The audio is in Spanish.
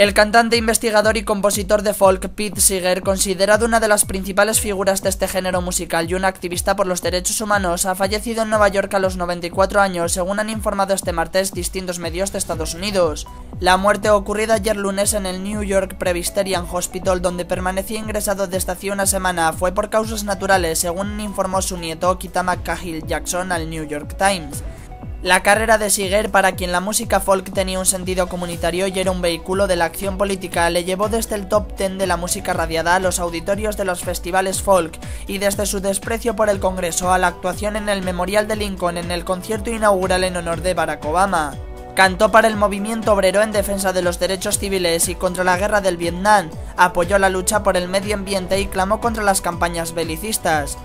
El cantante, investigador y compositor de folk Pete Seeger, considerado una de las principales figuras de este género musical y un activista por los derechos humanos, ha fallecido en Nueva York a los 94 años, según han informado este martes distintos medios de Estados Unidos. La muerte ocurrida ayer lunes en el New York Presbyterian Hospital, donde permanecía ingresado desde hacía una semana, fue por causas naturales, según informó su nieto Kitama Cahill Jackson al New York Times. La carrera de Siger, para quien la música folk tenía un sentido comunitario y era un vehículo de la acción política, le llevó desde el top 10 de la música radiada a los auditorios de los festivales folk y desde su desprecio por el Congreso a la actuación en el Memorial de Lincoln en el concierto inaugural en honor de Barack Obama. Cantó para el movimiento obrero en defensa de los derechos civiles y contra la guerra del Vietnam, apoyó la lucha por el medio ambiente y clamó contra las campañas belicistas.